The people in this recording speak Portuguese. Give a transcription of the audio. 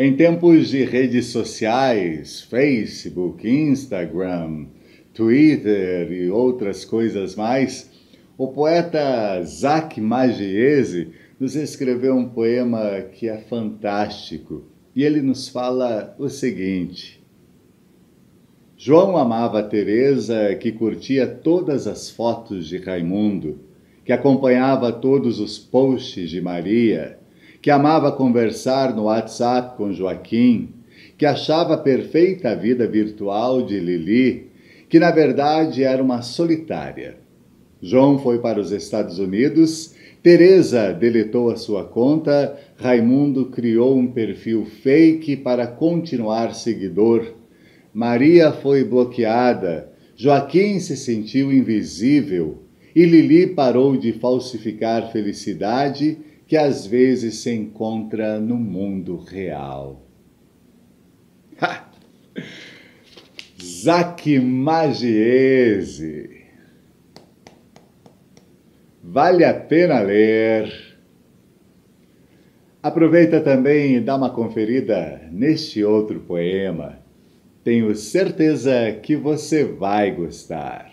Em tempos de redes sociais, Facebook, Instagram, Twitter e outras coisas mais, o poeta Zach Magiese nos escreveu um poema que é fantástico. E ele nos fala o seguinte: João amava Teresa, que curtia todas as fotos de Raimundo, que acompanhava todos os posts de Maria, que amava conversar no WhatsApp com Joaquim, que achava perfeita a vida virtual de Lili, que na verdade era uma solitária. João foi para os Estados Unidos, Teresa deletou a sua conta, Raimundo criou um perfil fake para continuar seguidor. Maria foi bloqueada, Joaquim se sentiu invisível e Lili parou de falsificar felicidade que às vezes se encontra no mundo real. Zac Magiese. Vale a pena ler. Aproveita também e dá uma conferida neste outro poema. Tenho certeza que você vai gostar.